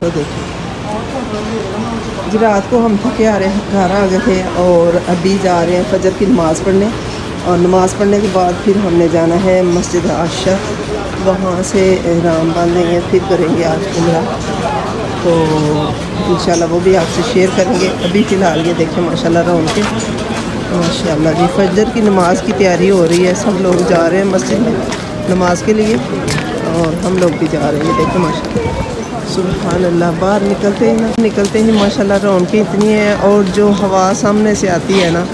تو دیکھیں جی رات کو ہم تھکے آ رہے ہیں، گھر آ گئے تھے اور ابھی جا رہے ہیں فجر کی نماز پڑھنے۔ اور نماز پڑھنے کے بعد پھر ہم نے جانا ہے مسجد عاشر وہاں سے احرام باندھیں گے، پھر کریں گے آج عمرہ۔ تو انشاءاللہ وہ بھی آپ سے شیئر کریں گے۔ ابھی فی الحال یہ دیکھیں، ماشاءاللہ رون کے۔ ماشاء اللہ جی فجر کی نماز کی تیاری ہو رہی ہے۔ سب لوگ جا رہے ہیں مسجد میں نماز کے لیے اور ہم لوگ بھی جا رہے ہیں۔ دیکھیں ماشاء اللہ سبحان اللہ، باہر نکلتے ہی نا نکلتے ہی ماشاء اللہ رونقیں اتنی ہے اور جو ہوا سامنے سے آتی ہے نا،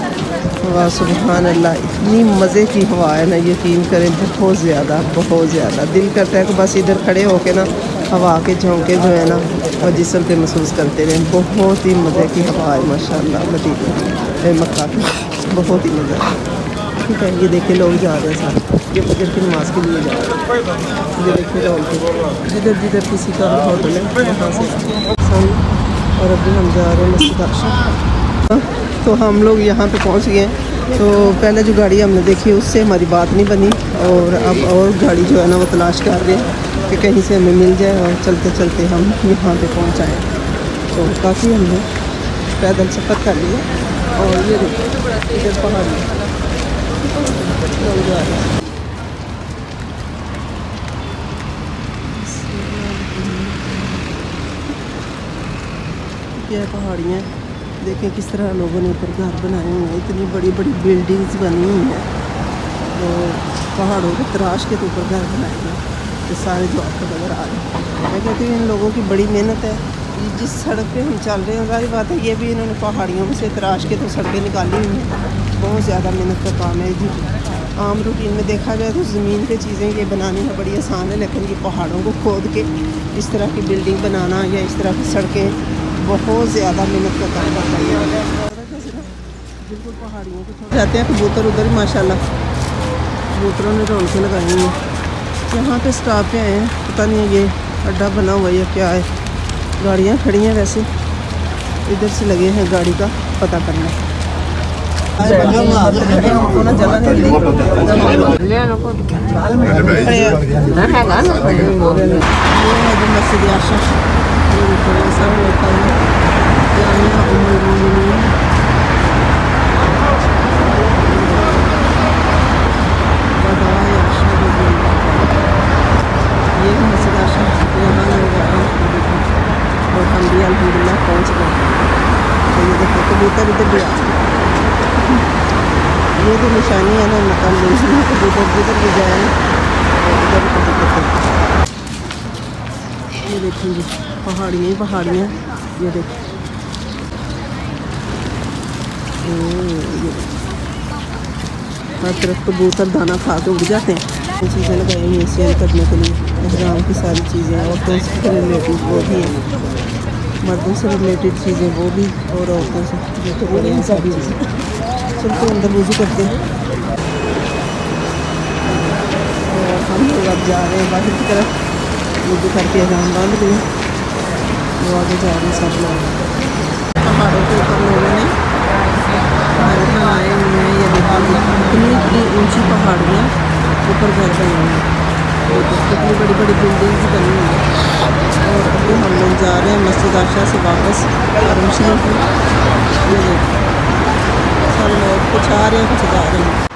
ہوا سبحان اللہ، اتنی مزے کی ہوا ہے نا، یقین کریں بہت زیادہ بہت زیادہ۔ دل کرتا ہے کہ بس ادھر کھڑے ہو کے نا ہوا کے جھونکے جو ہے نا وہ جسم پہ محسوس کرتے رہیں۔ بہت ہی مزے کی ہوا ہے ماشاء اللہ مدینہ مکہ کی بہت ہی مزہ۔ ہے ٹھیک ہے یہ دیکھے لوگ جا رہے ہیں سارے یہ فجر کی نماز کے لیے جا رہے ہیں۔ یہ دیکھے لوگ۔ جدھر جدھر کسی کا ہوٹل ہے وہاں سے اور ابھی ہم جا رہے ہیں مسجد عاشق تو ہم لوگ یہاں پہ پہنچ گئے۔ ہیں تو پہلے جو گاڑی ہم نے دیکھی اس سے ہماری بات نہیں بنی۔ اور اب اور گاڑی جو ہے نا وہ تلاش کر رہے ہیں کہ کہیں سے ہمیں مل جائے اور چلتے چلتے ہم یہاں پہ پہنچائیں تو کافی ہم نے پیدل سفر کر لیا۔ اور یہ دیکھیں ادھر پہاڑی لوگ جا رہے ہیں یہ پہاڑیاں دیکھیں کس طرح لوگوں نے اوپر گھر بنائے ہوئے ہیں اتنی بڑی بڑی بلڈنگز بنی ہوئی ہیں تو پہاڑوں کے تراش کے اوپر گھر بنائے ہوئے ہیں یہ سارے جو آپ کو نظر آ رہے ہیں میں کہتی ہوں ان لوگوں کی بڑی محنت ہے یہ جس سڑک پہ ہم چل رہے ہیں ظاہر بات ہے یہ بھی انہوں نے پہاڑیوں میں سے تراش کے تو سڑکیں نکالی ہوئی ہیں بہت زیادہ محنت کا کام ہے جی عام روٹین میں دیکھا جائے تو زمین پہ چیزیں یہ بنانی ہے بڑی آسان ہے لیکن یہ پہاڑوں کو کھود کے اس طرح کی بلڈنگ بنانا یا اس طرح کی سڑکیں بہت زیادہ محنت کا کام کرتا ہے۔ بالکل پہاڑیوں کو جاتے ہیں کبوتر ادھر ماشاء اللہ کبوتروں نے رونقیں لگائی ہیں۔ یہاں پہ اسٹاپ پہ آئے ہیں۔ پتہ نہیں یہ اڈا بنا ہوا ہے یا کیا ہے۔ گاڑیاں کھڑی ہیں ویسے۔ ادھر سے لگے ہیں گاڑی کا پتہ کرنا مسجد عاشق۔ کبوتر ادھر بھی آ یہ تو نشانی ہے نا مکان کبوتر جدھر بھی جائے کبوتر یہ دیکھیں جی پہاڑیاں ہی پہاڑیاں۔ یہ دیکھیں۔ ہر طرف کبوتر، دانہ کھا کے اڑ جاتے ہیں۔ چیزیں لگائی ہوئی ہیں سیل کرنے کے لیے۔ احرام کی ساری چیزیں، عورتوں سے ریلیٹڈ وہ بھی ہیں۔ مردوں سے ریلیٹڈ چیزیں وہ بھی اور عورتوں سے۔ جو کہ بڑی ہیں ساری چیزیں۔ چلتے اندر وضو کرتے ہیں۔ اور ہم لوگ اب جا رہے ہیں باہر کی طرف۔ وضو کر کے احرام باندھ لیے وہ آگے جا رہے ہیں سب لوگ۔ پہاڑوں کے اوپر لوگوں نے یہاں آئے ہوئے ہیں یا دیکھیں اتنی اتنی اونچی پہاڑیاں اوپر گھر بنے ہوئے ہیں۔ اتنی بڑی بڑی بلڈنگس بنی ہوئی ہیں۔ اور ابھی ہم لوگ جا رہے ہیں مسجد عاشہ سے واپس حرم شریف۔ میں یہ دیکھیں سب لوگ کچھ آ رہے ہیں، کچھ جا رہے ہیں۔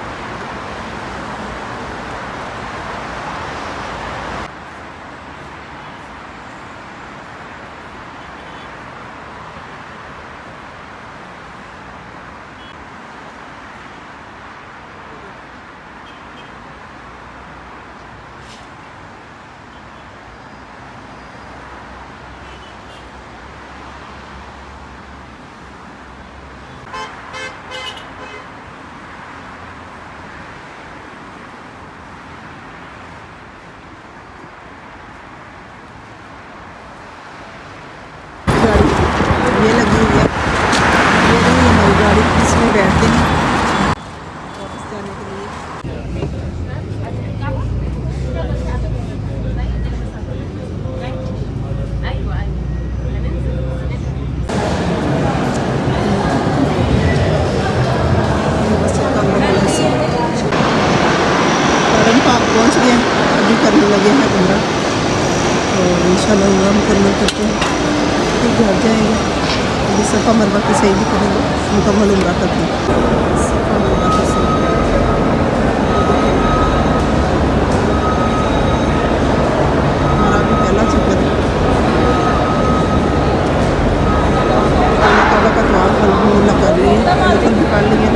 kamar waktu saya di kan kamar yang berat itu. Kalau kita kalau kita mau kalau mau nak kali.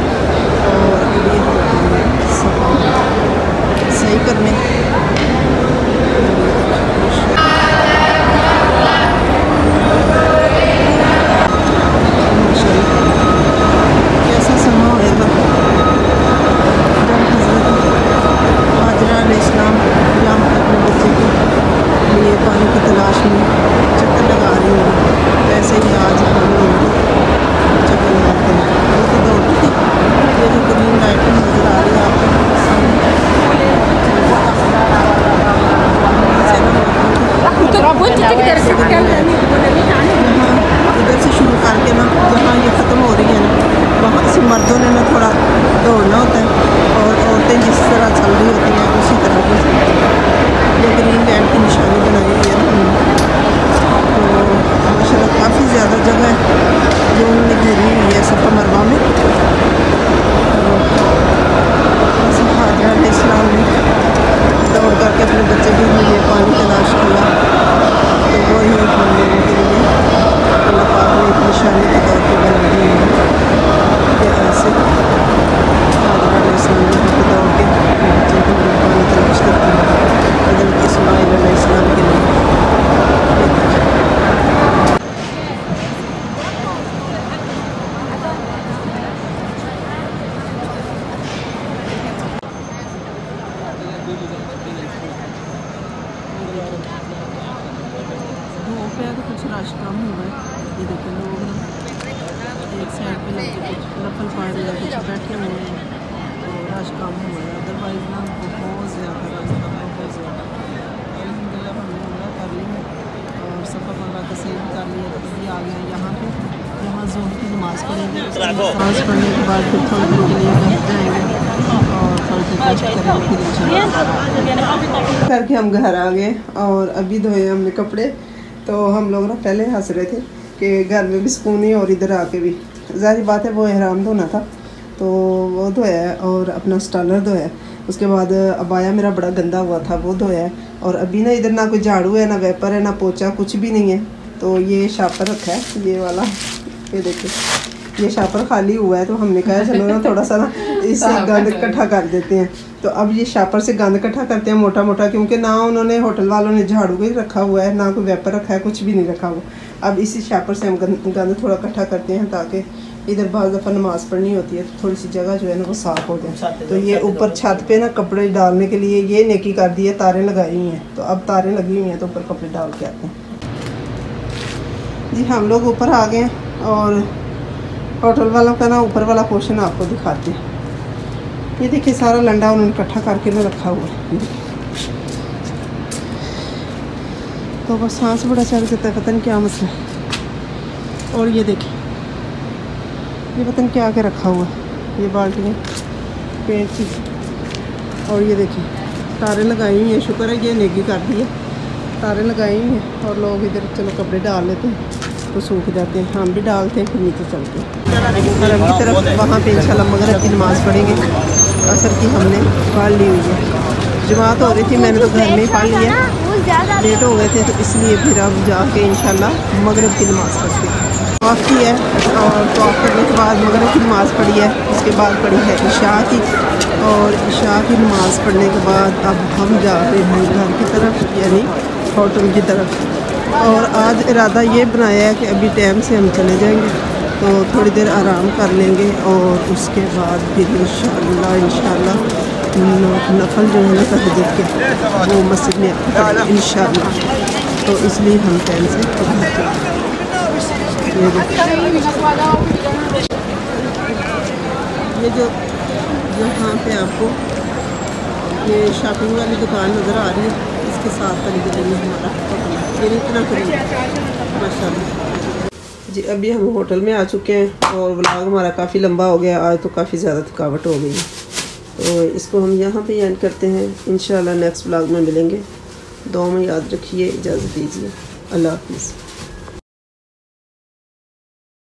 آدمی کی تلاش میں چکر لگا رہی ہوں۔ ایسے ہی آج ہم چکر لگاتے ہیں یہ تو دوڑتی تھی۔ یہ جو گرین لائٹیں نظر آ رہی ہے آپ کو ہاں، ادھر سے شروع کر کے نا جہاں دفن پائے گیا کچھ بیٹھے ہوئے ہیں تو رش کم ہوا ہے۔ ادروائز نا بہت زیادہ رش تھا بہت زیادہ۔ الحمد للہ ہم نے عمرہ کر لی ہے۔ اور سفر عمرہ کا سیل کر لیا ابھی آ گیا یہاں پہ۔ یہاں زور کی نماز پڑھیں گے۔ نماز پڑھنے کے بعد پھر تھوڑی دیر کے لیے گھر جائیں گے۔ اور تھوڑی کر کے ہم گھر آ گئے اور ابھی دھوئے ہم نے کپڑے۔ تو ہم لوگ نا پہلے ہنس رہے تھے کہ گھر میں بھی سکون ہی اور ادھر آ کے بھی۔ ظاہری بات ہے وہ احرام دھونا تھا۔ تو وہ دھویا ہے اور اپنا اسٹالر دھویا ہے۔ اس کے بعد ابایا میرا بڑا گندا ہوا تھا وہ دھویا ہے۔ اور ابھی نا ادھر نہ کوئی جھاڑو ہے نہ ویپر ہے نہ پوچھا کچھ بھی نہیں ہے۔ تو یہ شاپر رکھا ہے یہ والا۔ یہ دیکھیے یہ شاپر خالی ہوا ہے۔ تو ہم نے کہا چلو نا تھوڑا سا نا اس سے گند اکٹھا کر دیتے ہیں۔ تو اب یہ شاپر سے گند اکٹھا کرتے ہیں موٹا موٹا کیونکہ نہ انہوں نے ہوٹل والوں نے جھاڑو بھی رکھا ہوا ہے نہ کوئی ویپر رکھا ہے کچھ بھی نہیں رکھا ہوا۔ اب اسی شاپر سے ہم گند تھوڑا کٹھا کرتے ہیں تاکہ ادھر بعض دفعہ نماز پڑھنی ہوتی ہے تو تھوڑی سی جگہ جو ہے نا وہ صاف ہو جائے۔ تو یہ اوپر چھت پہ نا کپڑے ڈالنے کے لیے یہ نیکی کر دی ہے تاریں لگائی ہوئی ہیں۔ تو اب تاریں لگی ہوئی ہیں تو اوپر کپڑے ڈال کے آتے ہیں۔ جی ہم لوگ اوپر آ گئے ہیں اور ہوٹل والوں کا نا اوپر والا پورشن آپ کو دکھاتے ہیں۔ یہ دیکھیے سارا لنڈا انہوں نے اکٹھا کر کے میں رکھا ہوا ہے۔ تو بس سانس بڑا چل جاتا ہے پتہ نہیں کیا مسئلہ اور یہ دیکھیں۔ یہ پتہ نہیں کیا کے رکھا ہوا یہ بالٹیاں پینچ اور یہ دیکھیں۔ تارے لگائی ہوئی ہیں، شکر ہے یہ نیگی کر دی ہے۔ تارے لگائی ہوئی ہیں اور لوگ ادھر چلو کپڑے ڈال لیتے ہیں۔ تو سوکھ جاتے ہیں۔ ہم بھی ڈالتے ہیں، پھر نیچے چلتے ہیں۔ مغرب کی طرف وہاں پہ انشاءاللہ مغرب کی نماز پڑھیں گے۔ اثر کی ہم نے پال لی ہوئی ہے۔ جماعت ہو رہی تھی، میں نے تو گھر میں ہی پال ہے۔ لیٹ ہو گئے تھے، تو اس لیے پھر ہم جا کے انشاءاللہ مغرب کی نماز پڑھتے ہیں۔ طواف کی ہے اور طواف کرنے کے بعد مغرب کی نماز پڑھی ہے، اس کے بعد پڑھی ہے عشاء کی۔ اور عشاء کی نماز پڑھنے کے بعد اب ہم جا رہے ہیں گھر کی طرف یعنی ہوٹل کی طرف۔ اور آج ارادہ یہ بنایا ہے کہ ابھی ٹائم سے ہم چلے جائیں گے، تو تھوڑی دیر آرام کر لیں گے اور اس کے بعد پھر انشاءاللہ انشاءاللہ نفل جو ہے نا سب دیکھ کے وہ مسجد میں ان شاء اللہ تو اس لیے ہم ٹائم سے یہ جو یہاں پہ آپ کو یہ شاپنگ والی دکان نظر آ رہی ہے، اس کے ساتھ طریقے سے ہمارا یہ اتنا قریب ماشاء اللہ جی ابھی ہم ہوٹل میں آ چکے ہیں اور بلاگ ہمارا کافی لمبا ہو گیا، آج تو کافی زیادہ تھکاوٹ ہو گئی۔ ہے تو اس کو ہم یہاں پہ اینڈ کرتے ہیں. انشاءاللہ نیکسٹ بلاگ میں ملیں گے. دعاؤں میں یاد رکھیے، اجازت دیجیے. اللہ حافظ.